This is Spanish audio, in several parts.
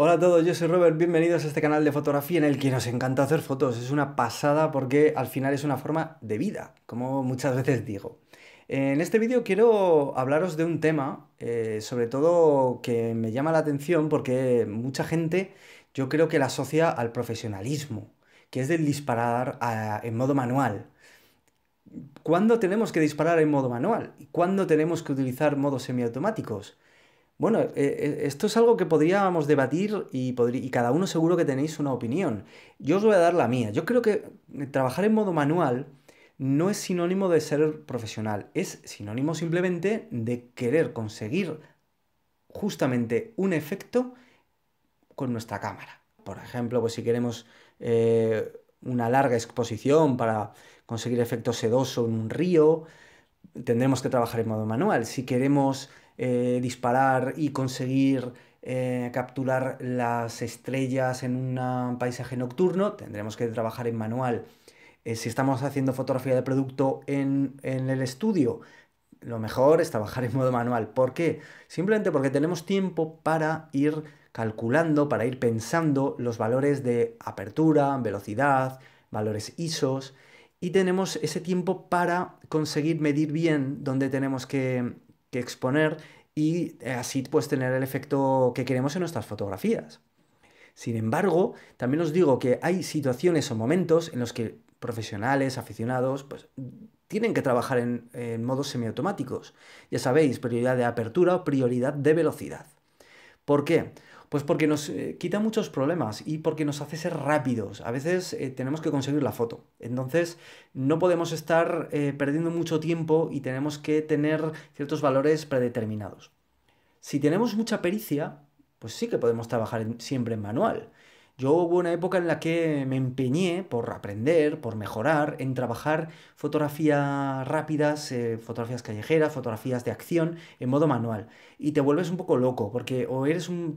Hola a todos, yo soy Robert, bienvenidos a este canal de fotografía en el que nos encanta hacer fotos. Es una pasada porque al final es una forma de vida, como muchas veces digo. En este vídeo quiero hablaros de un tema, eh, sobre todo que me llama la atención porque mucha gente yo creo que la asocia al profesionalismo, que es del disparar en modo manual. ¿Cuándo tenemos que disparar en modo manual? ¿Cuándo tenemos que utilizar modos semiautomáticos? Bueno, eh, eh, esto es algo que podríamos debatir y, cada uno seguro que tenéis una opinión. Yo os voy a dar la mía. Yo creo que trabajar en modo manual no es sinónimo de ser profesional, es sinónimo simplemente de querer conseguir justamente un efecto con nuestra cámara. Por ejemplo, pues si queremos eh, una larga exposición para conseguir efecto sedoso en un río, tendremos que trabajar en modo manual. Si queremos eh, disparar y conseguir eh, capturar las estrellas en un paisaje nocturno, tendremos que trabajar en manual. Eh, si estamos haciendo fotografía de producto en, en el estudio, lo mejor es trabajar en modo manual. ¿Por qué? Simplemente porque tenemos tiempo para ir calculando, para ir pensando los valores de apertura, velocidad, valores ISOs y tenemos ese tiempo para conseguir medir bien dónde tenemos que, que exponer y eh, así pues tener el efecto que queremos en nuestras fotografías. Sin embargo, también os digo que hay situaciones o momentos en los que profesionales, aficionados, pues tienen que trabajar en, en modos semiautomáticos. Ya sabéis, prioridad de apertura o prioridad de velocidad. ¿Por qué? Pues porque nos eh, quita muchos problemas y porque nos hace ser rápidos. A veces eh, tenemos que conseguir la foto. Entonces no podemos estar eh, perdiendo mucho tiempo y tenemos que tener ciertos valores predeterminados. Si tenemos mucha pericia, pues sí que podemos trabajar siempre en manual. Yo hubo una época en la que me empeñé por aprender, por mejorar, en trabajar fotografías rápidas, eh, fotografías callejeras, fotografías de acción en modo manual. Y te vuelves un poco loco, porque o eres un,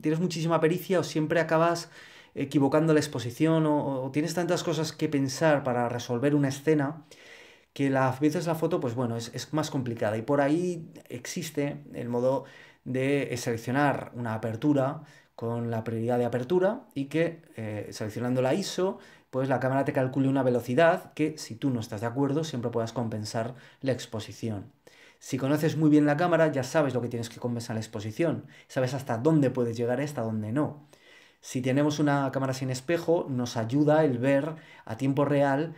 tienes muchísima pericia o siempre acabas equivocando la exposición o, tienes tantas cosas que pensar para resolver una escena que la, a veces la foto, pues bueno, es, es más complicada. Y por ahí existe el modo de seleccionar una apertura, con la prioridad de apertura y que eh, seleccionando la ISO, pues la cámara te calcule una velocidad que si tú no estás de acuerdo siempre puedas compensar la exposición. Si conoces muy bien la cámara ya sabes lo que tienes que compensar la exposición, sabes hasta dónde puedes llegar y hasta dónde no. Si tenemos una cámara sin espejo nos ayuda el ver a tiempo real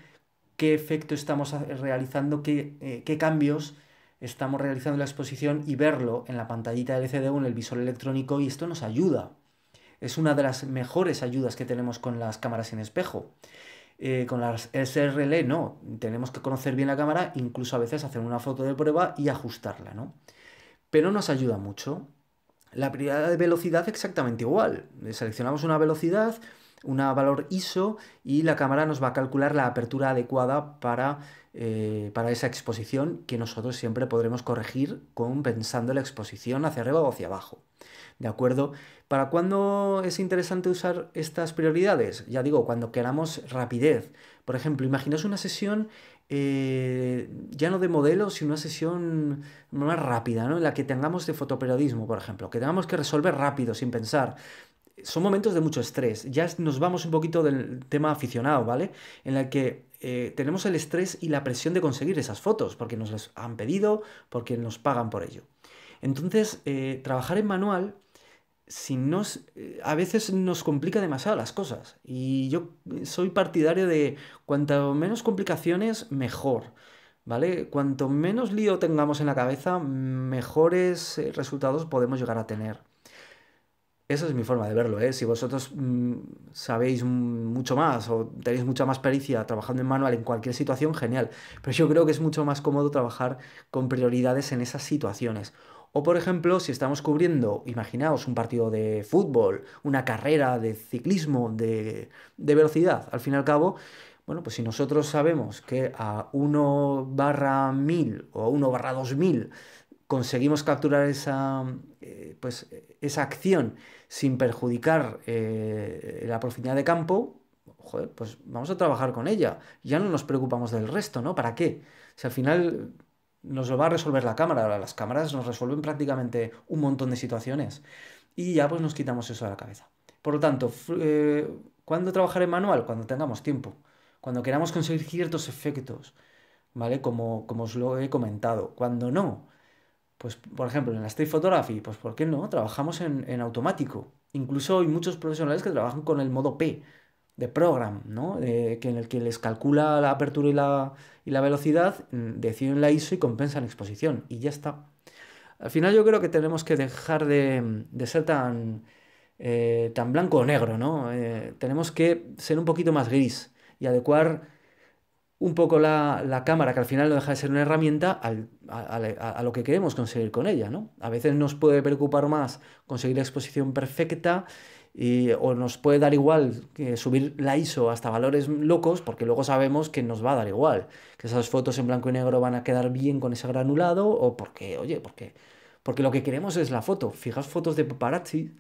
qué efecto estamos realizando, qué, eh, qué cambios estamos realizando en la exposición y verlo en la pantallita LCD o en el visor electrónico y esto nos ayuda es una de las mejores ayudas que tenemos con las cámaras sin espejo. Eh, con las SRL no, tenemos que conocer bien la cámara, incluso a veces hacer una foto de prueba y ajustarla, ¿no? Pero nos ayuda mucho. La prioridad de velocidad exactamente igual. Seleccionamos una velocidad, un valor ISO y la cámara nos va a calcular la apertura adecuada para, eh, para esa exposición que nosotros siempre podremos corregir compensando la exposición hacia arriba o hacia abajo. ¿De acuerdo? ¿Para cuándo es interesante usar estas prioridades? Ya digo, cuando queramos rapidez. Por ejemplo, imaginaos una sesión eh, ya no de modelo, sino una sesión más rápida, ¿no? En la que tengamos de fotoperiodismo, por ejemplo, que tengamos que resolver rápido, sin pensar. Son momentos de mucho estrés. Ya nos vamos un poquito del tema aficionado, ¿vale? En el que eh, tenemos el estrés y la presión de conseguir esas fotos, porque nos las han pedido, porque nos pagan por ello. Entonces, eh, trabajar en manual si nos, eh, a veces nos complica demasiado las cosas. Y yo soy partidario de cuanto menos complicaciones, mejor. ¿Vale? Cuanto menos lío tengamos en la cabeza, mejores resultados podemos llegar a tener. Esa es mi forma de verlo, ¿eh? Si vosotros mm, sabéis mucho más o tenéis mucha más pericia trabajando en manual en cualquier situación, genial. Pero yo creo que es mucho más cómodo trabajar con prioridades en esas situaciones. O por ejemplo, si estamos cubriendo, imaginaos, un partido de fútbol, una carrera de ciclismo, de, velocidad, al fin y al cabo, bueno, pues si nosotros sabemos que a 1 barra 1000 o a 1 barra 2000 conseguimos capturar esa, eh, pues, esa acción sin perjudicar eh, la profundidad de campo, pues vamos a trabajar con ella. Ya no nos preocupamos del resto, ¿no? ¿Para qué? Si al final nos lo va a resolver la cámara. Las cámaras nos resuelven prácticamente un montón de situaciones. y ya pues nos quitamos eso de la cabeza. Por lo tanto, eh, ¿cuándo trabajar en manual? Cuando tengamos tiempo, cuando queramos conseguir ciertos efectos, ¿vale? Como, como os lo he comentado. Cuando no, pues por ejemplo en la Street Photography, pues ¿por qué no? Trabajamos en, automático. Incluso hay muchos profesionales que trabajan con el modo P de program, ¿no? que en el que les calcula la apertura y la, y la velocidad, mm, deciden la ISO y compensan exposición. Y ya está. Al final yo creo que tenemos que dejar de, ser tan, eh, tan blanco o negro, ¿no? Eh, tenemos que ser un poquito más gris y adecuar un poco la, cámara, que al final no deja de ser una herramienta, a, lo que queremos conseguir con ella, ¿no? A veces nos puede preocupar más conseguir la exposición perfecta y, o nos puede dar igual que subir la ISO hasta valores locos, porque luego sabemos que nos va a dar igual, que esas fotos en blanco y negro van a quedar bien con ese granulado, o porque, oye, porque, porque lo que queremos es la foto. Fijaos fotos de paparazzi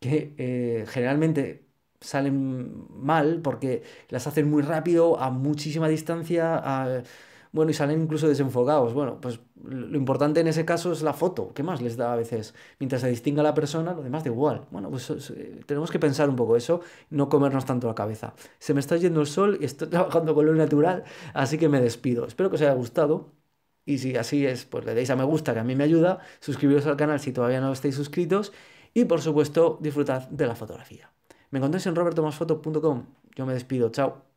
que eh, generalmente salen mal porque las hacen muy rápido, a muchísima distancia, bueno, y salen incluso desenfocados. Bueno, pues lo importante en ese caso es la foto. ¿Qué más les da a veces? Mientras se distinga la persona, lo demás da igual. Bueno, pues eh, tenemos que pensar un poco eso, no comernos tanto la cabeza. Se me está yendo el sol y estoy trabajando con lo natural, así que me despido. Espero que os haya gustado. Y si así es, pues le deis a me gusta, que a mí me ayuda. Suscribiros al canal si todavía no estáis suscritos. Y por supuesto, disfrutad de la fotografía. Me encontráis en robertomasfoto.com. Yo me despido. Chao.